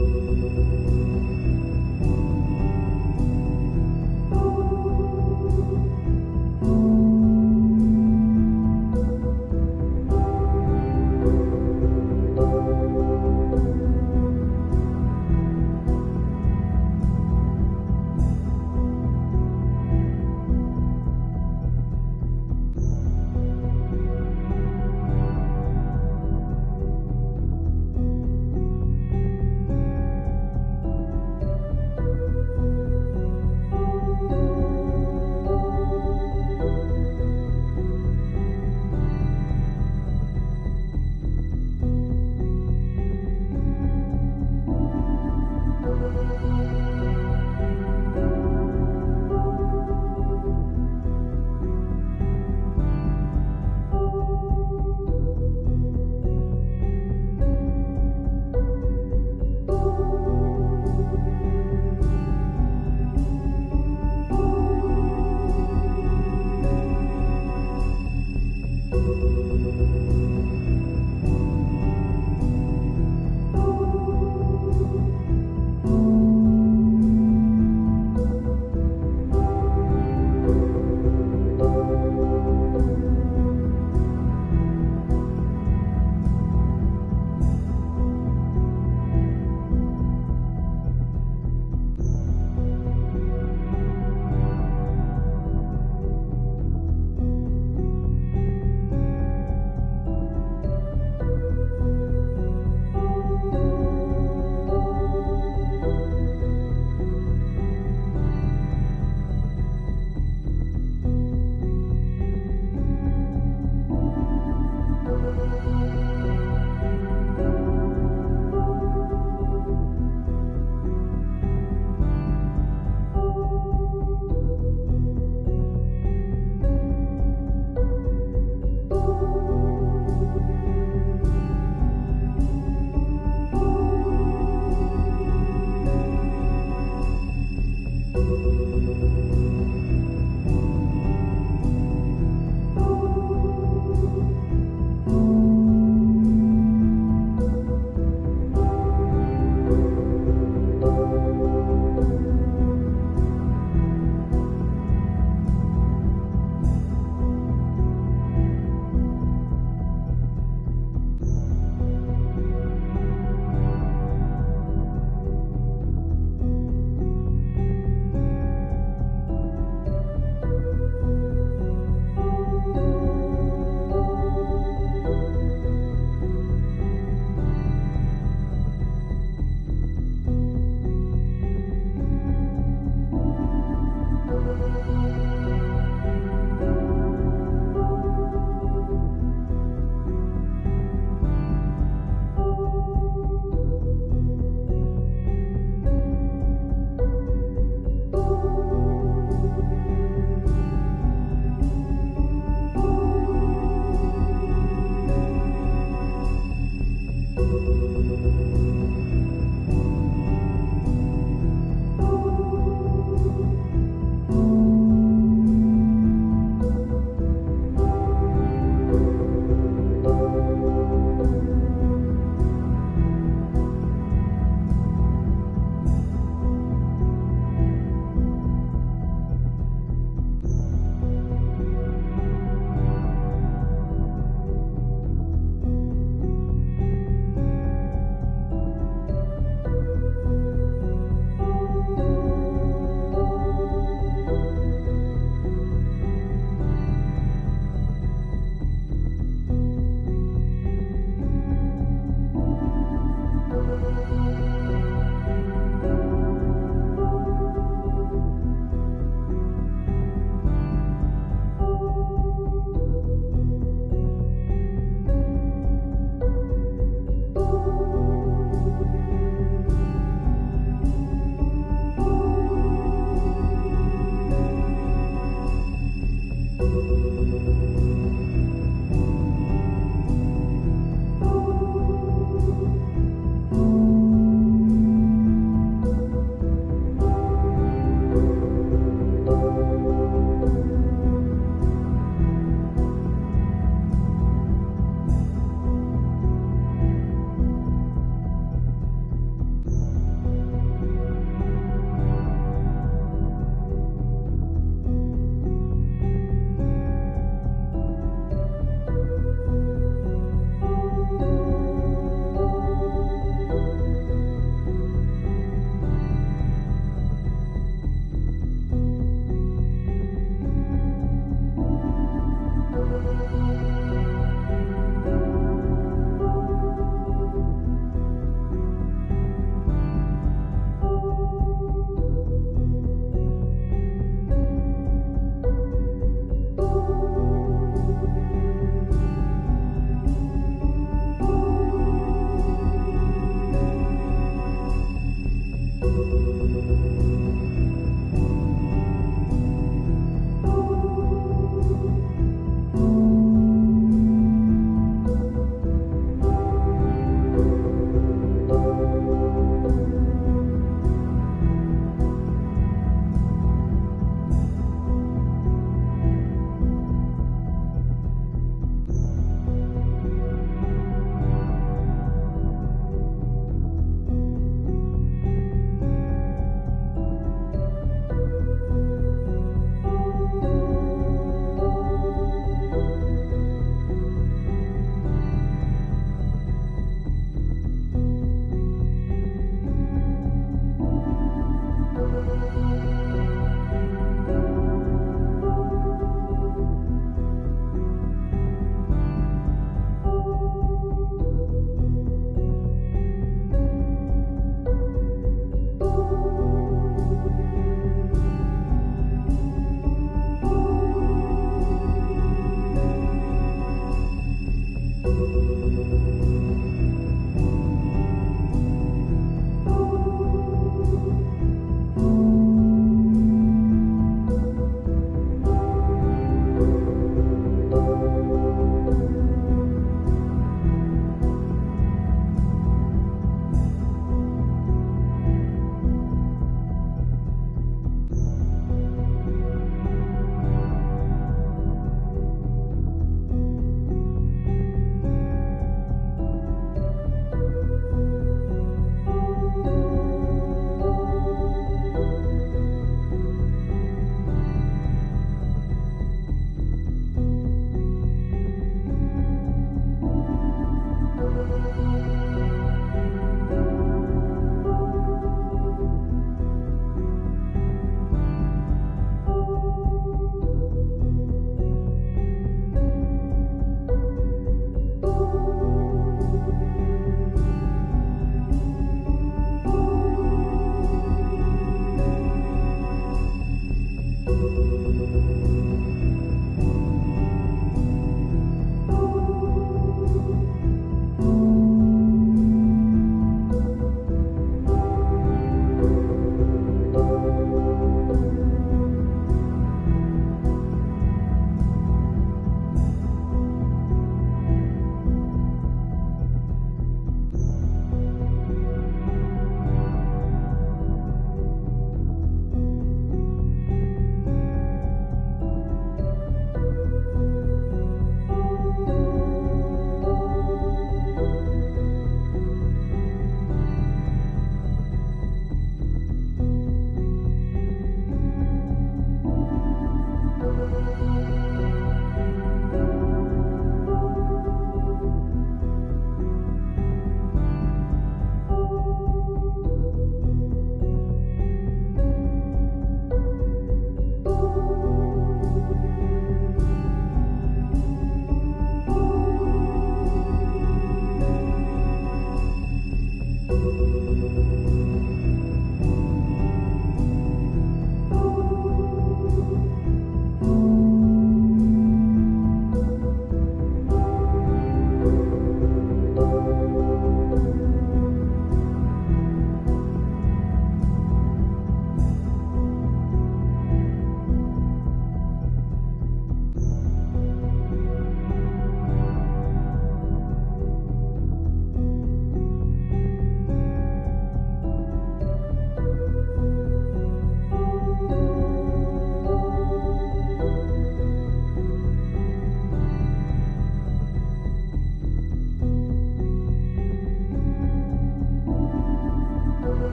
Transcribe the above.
you.